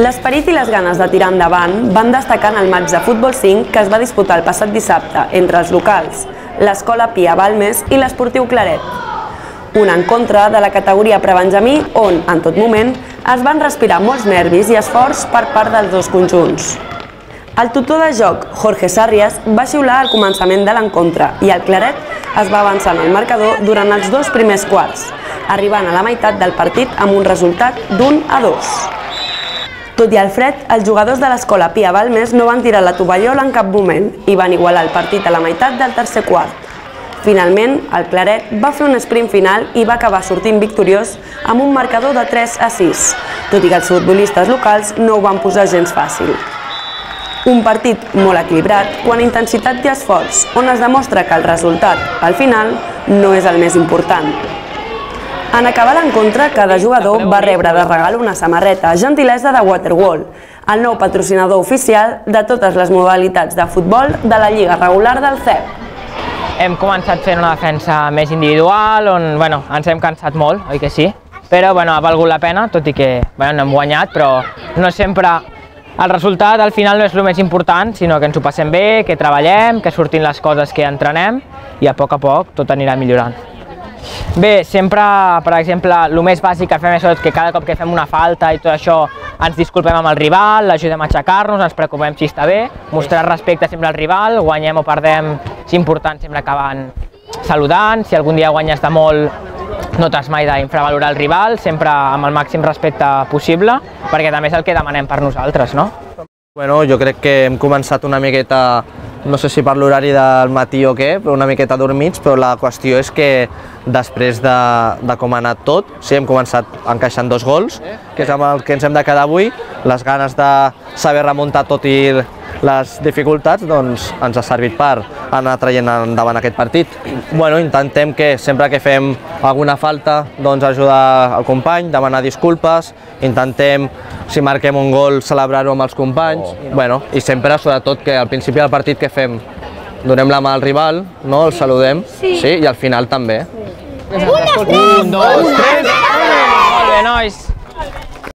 L'esperit i les ganes de tirar endavant van destacar en el maig de futbol 5 que es va disputar el passat dissabte entre els locals, l'Escola Pia Balmes i l'Esportiu Claret. Un encontre de la categoria prebenjamí on, en tot moment, es van respirar molts nervis i esforç per part dels dos conjunts. El tutor de joc, Jorge Sàrries, va xiular al començament de l'encontre i el Claret es va avançar en el marcador durant els dos primers quarts, arribant a la meitat del partit amb un resultat d'un a dos. Tot i el fred, els jugadors de l'escola Pia Balmes no van tirar la tovallola en cap moment i van igualar el partit a la meitat del tercer quart. Finalment, el Claret va fer un sprint final i va acabar sortint victoriós amb un marcador de 3 a 6, tot i que els futbolistes locals no ho van posar gens fàcil. Un partit molt equilibrat, quan intensitat i esforç, on es demostra que el resultat, al final, no és el més important. En acabar l'encontre, cada jugador va rebre de regal una samarreta gentilesa de Waterwall, el nou patrocinador oficial de totes les modalitats de futbol de la Lliga Regular del CEP. Hem començat fent una defensa més individual, on bueno, ens hem cansat molt, oi que sí? Però bueno, ha valgut la pena, tot i que bueno, no hem guanyat, però no sempre el resultat al final no és el més important, sinó que ens ho passem bé, que treballem, que surtin les coses que entrenem i a poc a poc tot anirà millorant. Bé, sempre, per exemple, el més bàsic que fem és que cada cop que fem una falta i tot això ens disculpem amb el rival, l'ajudem a aixecar-nos, ens preocupem si està bé, mostrar respecte sempre al rival, guanyem o perdem, és important sempre acabant saludant, si algun dia guanyes de molt no t'has mai d'infravalorar el rival, sempre amb el màxim respecte possible, perquè també és el que demanem per nosaltres, no? Bueno, jo crec que hem començat una miqueta no sé si per l'horari del matí o què, però una miqueta dormits, però la qüestió és que després de, de com ha anat tot, sí, hem començat encaixant dos gols, que és amb el que ens hem de quedar avui, les ganes de saber remuntar tot i les dificultats doncs, ens ha servit per anar traient endavant aquest partit. Bueno, intentem que sempre que fem alguna falta doncs, ajudar el company, demanar disculpes, intentem, si marquem un gol, celebrar-ho amb els companys, oh. bueno, i sempre, sobretot, que al principi del partit que fem donem la mà al rival, no? el saludem, sí, sí i al final també. Un, dos, tres! Molt bé, nois!